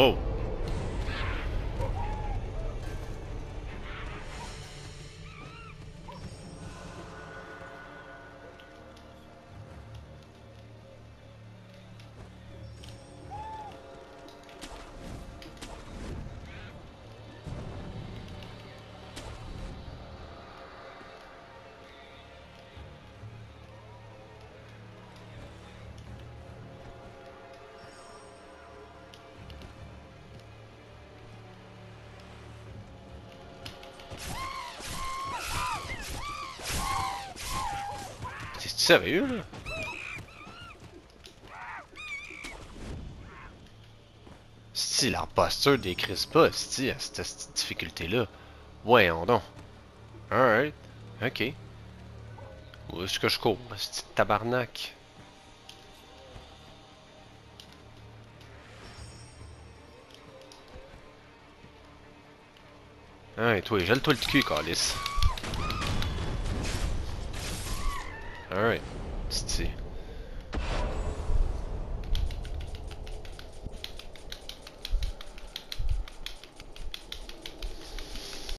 Oh! Sérieux là? Si l'imposture décrise pas, si à cette, cette difficulté là. Voyons donc. Alright. Ok. Où est-ce que je cours? C'est tabarnak? Hey, toi, gèle-toi le cul, Calis. Alright, let's see.